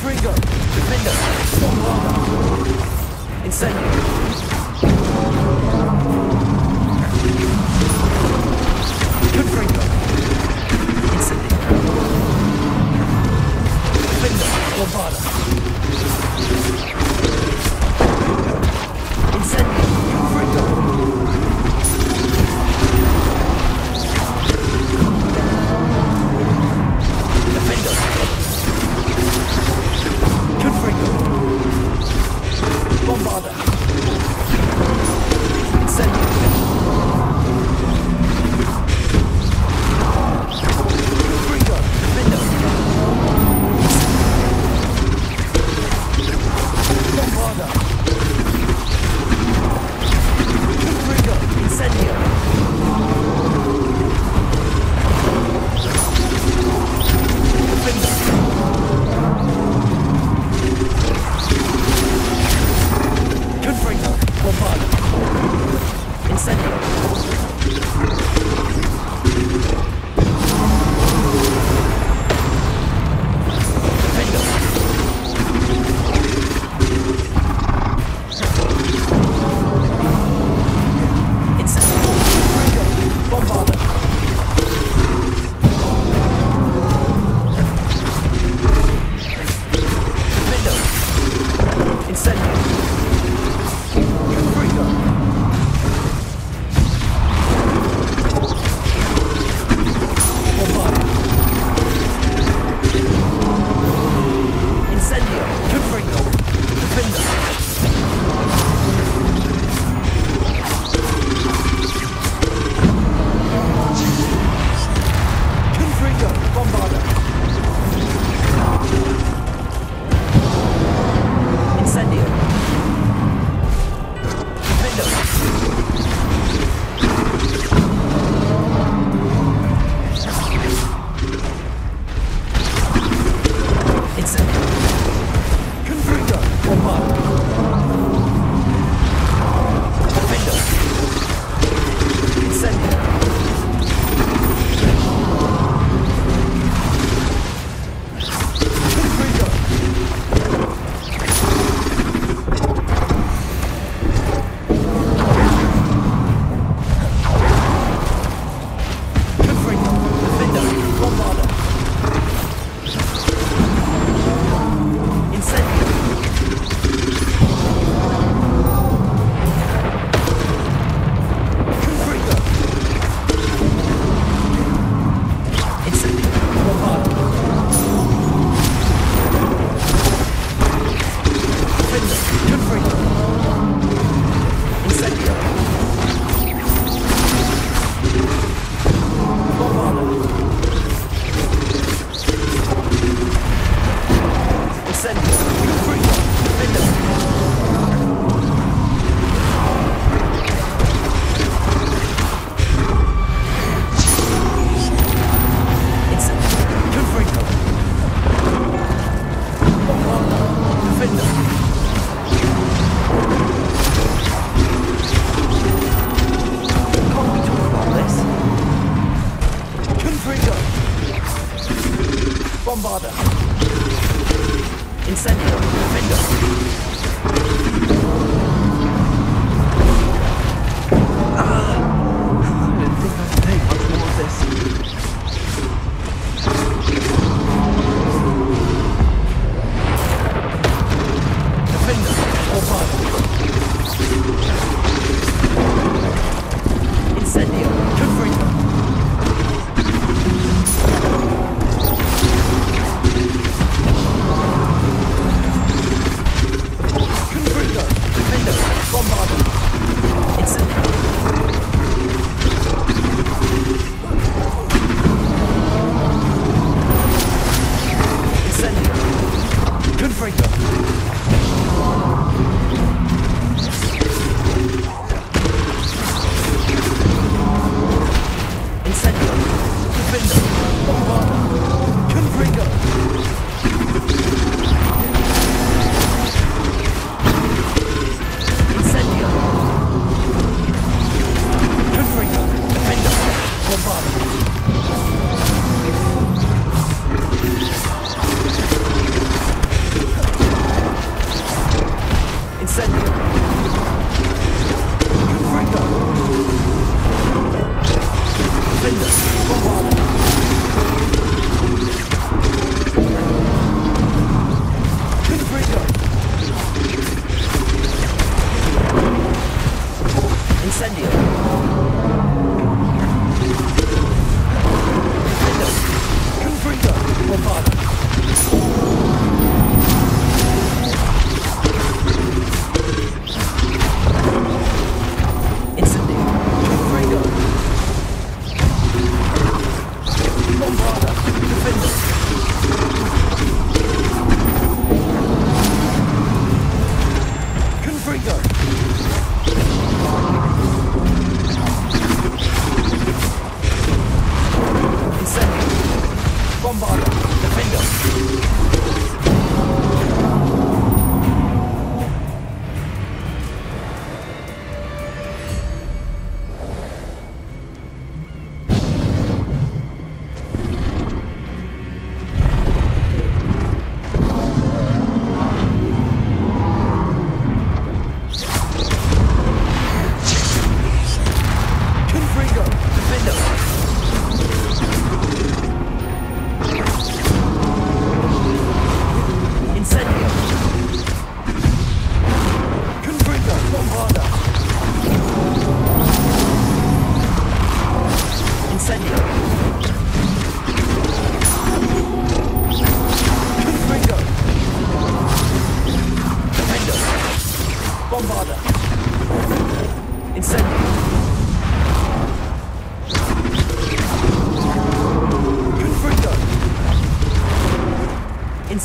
Fringer! Diffindo! Incendio! Confringo! Incendio! Diffindo! Bombarda! Incendio! Confringo! father.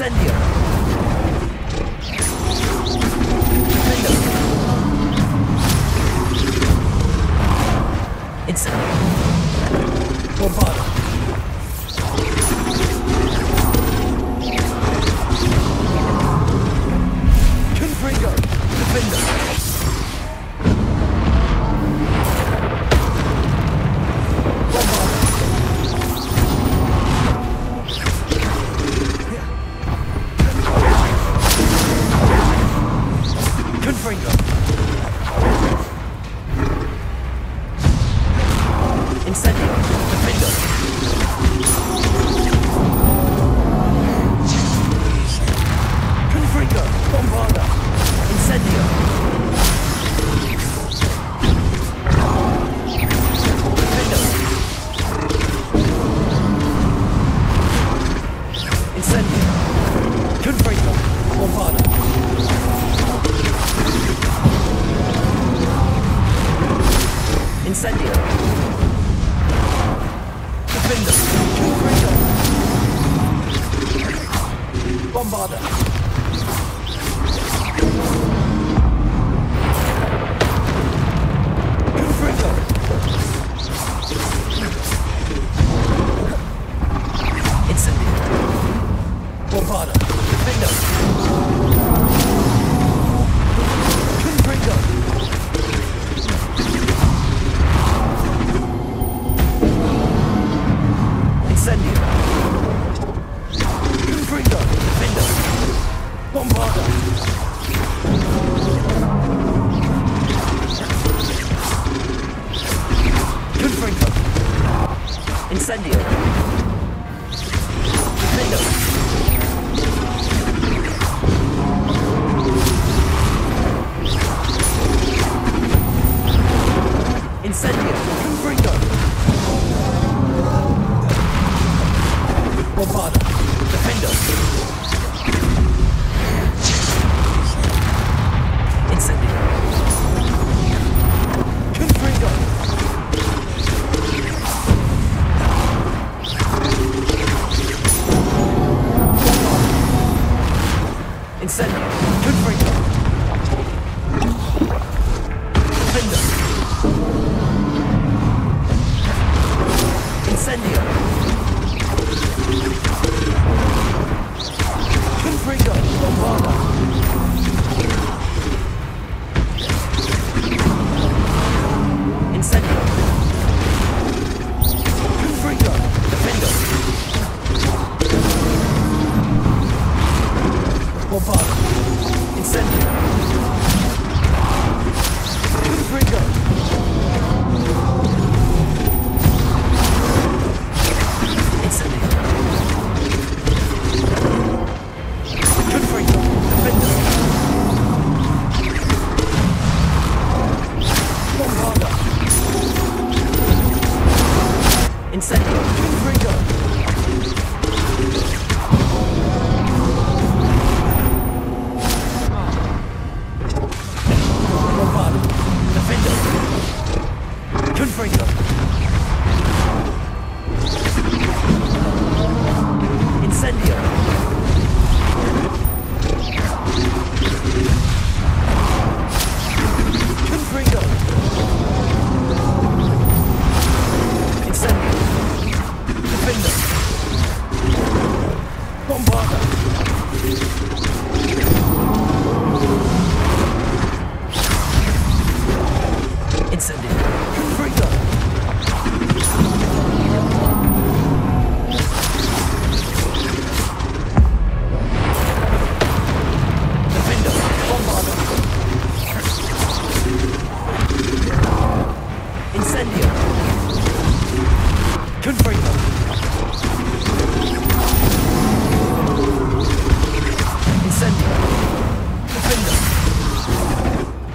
Incendio. Vambora! Diffindo. Incendio.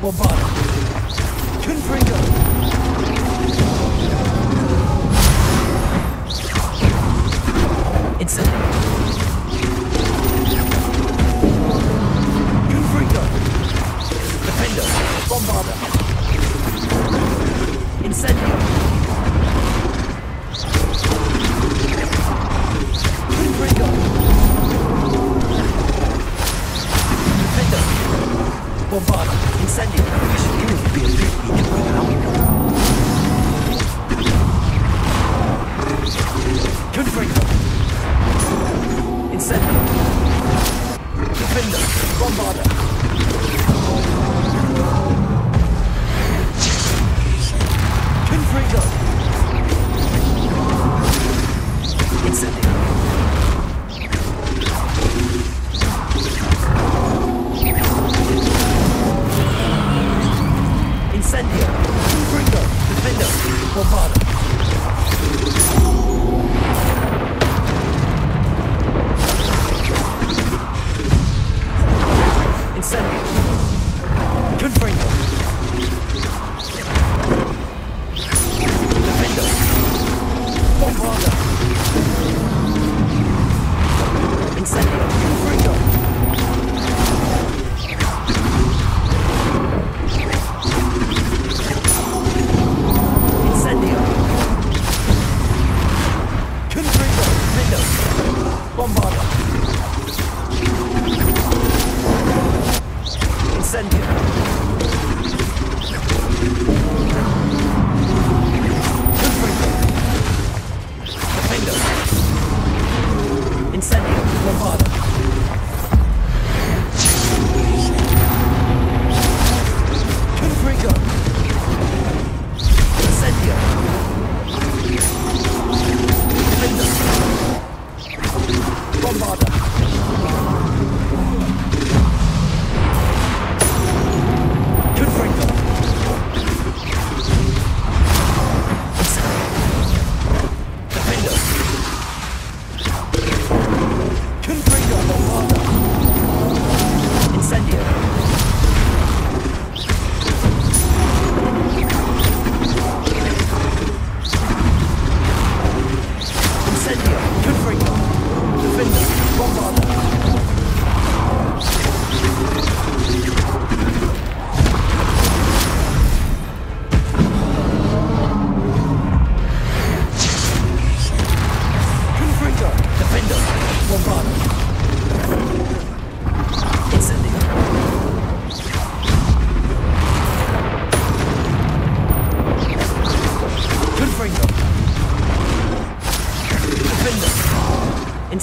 Diffindo. Bombarda. Confringo.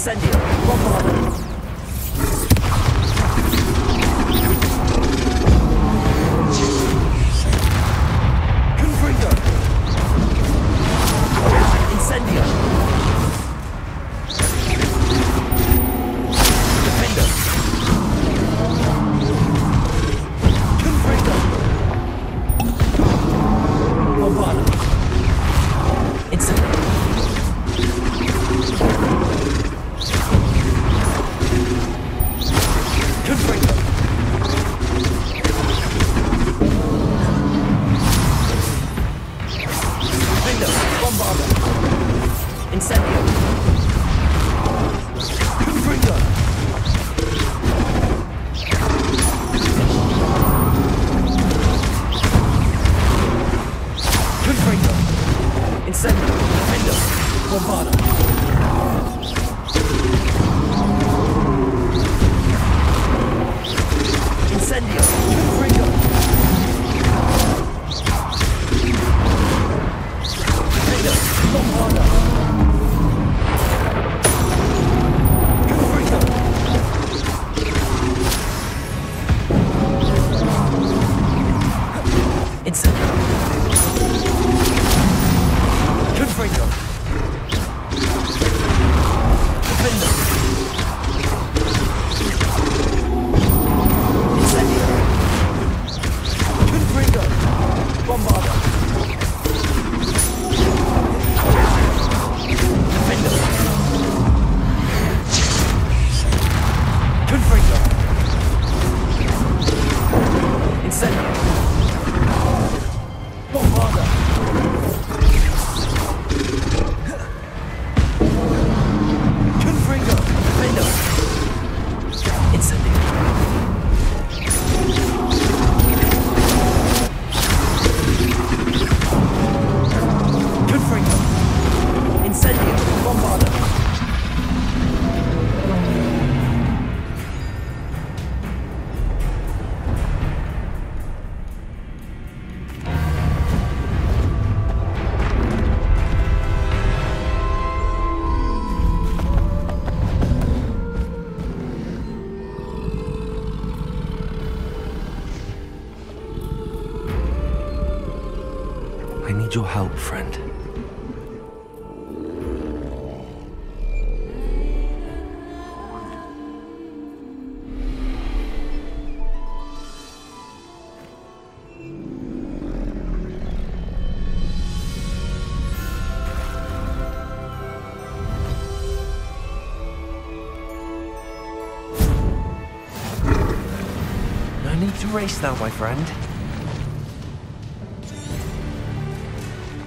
Incendio. Bombarda. Bombarda. Incendio. Need your help, friend. No need to race now, my friend.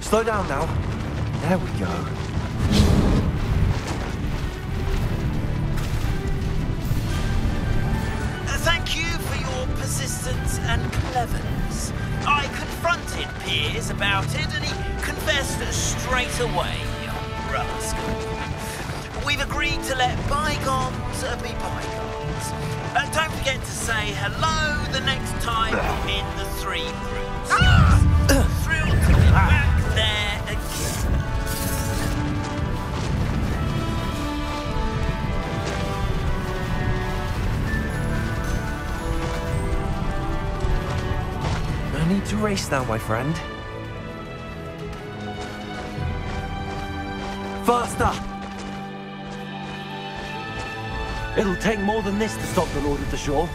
Slow down now. There we go. Thank you for your persistence and cleverness. I confronted Piers about it and he confessed straight away, rascal. We've agreed to let bygones uh, be bygones. And don't forget to say hello the next time you're in the Three Rooms. Thrilled to be back to race now, my friend. Faster! It'll take more than this to stop the Lord of the Shore.